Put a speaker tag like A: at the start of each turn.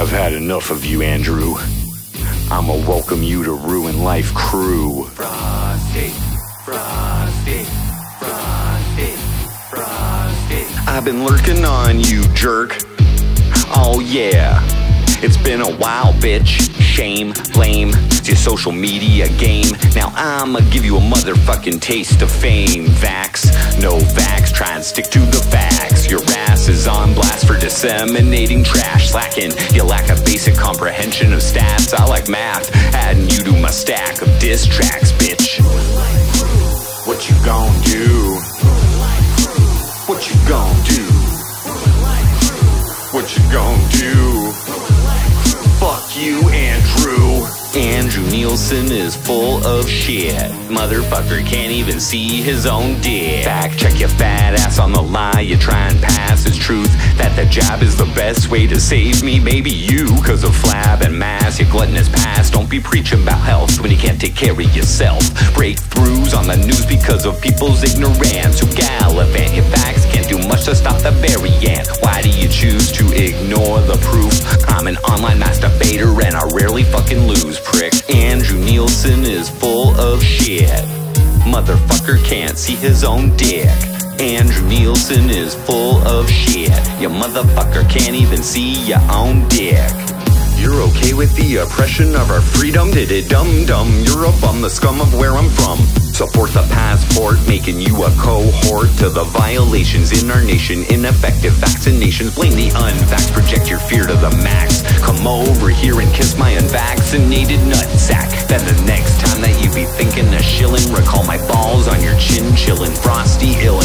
A: I've had enough of you, Andrew. I'ma welcome you to Ruin Life Crew.
B: Frosty, Frosty, Frosty, Frosty.
A: I've been lurking on you, jerk. Oh yeah. It's been a while, bitch. Shame, blame, It's your social media game. Now I'ma give you a motherfucking taste of fame. Vax, no vax. Try and stick to disseminating trash. Slacking, you lack a basic comprehension of stats. I like math, adding you to my stack of diss tracks, bitch. What you gon' do? What you gon' do? What you gon' do? Fuck you, Andrew. Nielsen is full of shit. Motherfucker can't even see his own dick. Fact check your fat ass on the lie you try and pass as truth. That the jab is the best way to save me. Maybe you, cause of flab and mass. Your gluttonous past. Don't be preaching about health when you can't take care of yourself. Breakthroughs on the news because of people's ignorance. Who gallivant your facts can't do much to stop the variant. Why do you choose to ignore the proof? I'm an online masturbator and I rarely fucking lose, shit. Motherfucker can't see his own dick. Andrew Nielsen is full of shit. You motherfucker can't even see your own dick. You're okay with the oppression of our freedom? Did it dum dum? You're a bum, the scum of where I'm from. Support the passport, making you a cohort to the violations in our nation. Ineffective vaccinations, blame the unvax, project your fear to the max. Come over here and kiss my unvaccinated nutsack. Then the next time that you be thinking of shilling, recall my balls on your chin, chillin' frosty illin'.